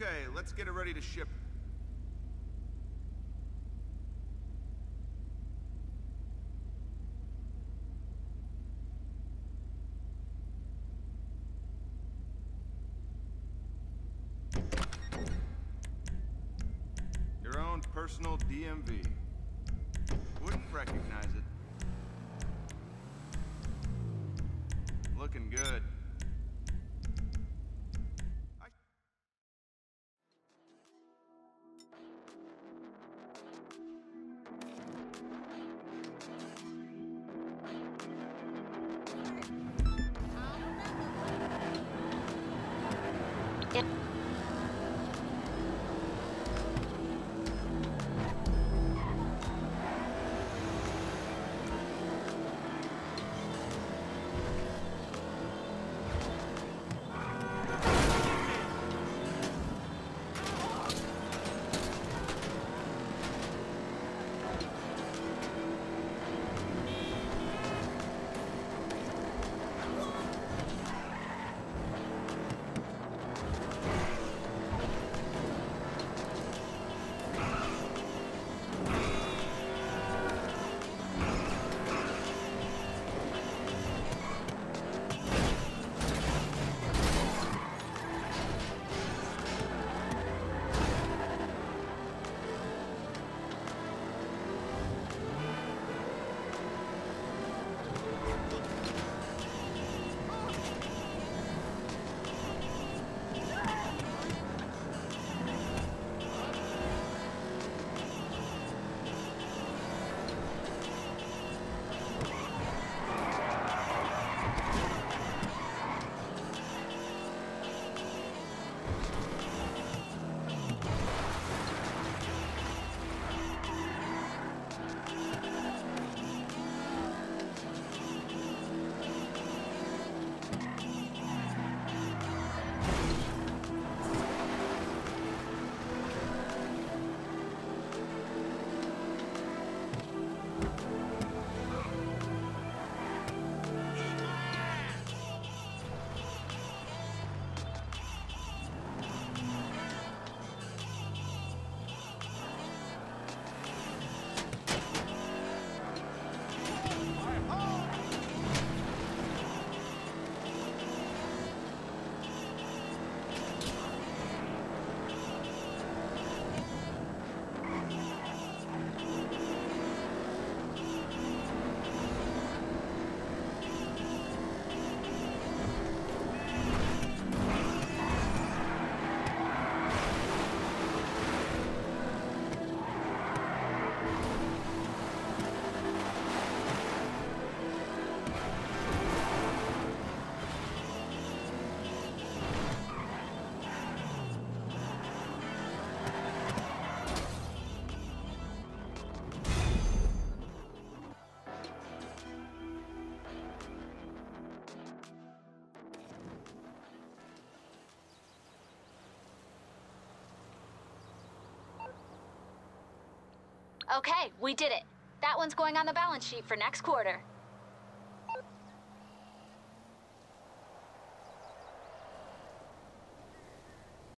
Okay, let's get it ready to ship. Your own personal DMV. Wouldn't recognize it. Looking good. Okay, we did it. That one's going on the balance sheet for next quarter.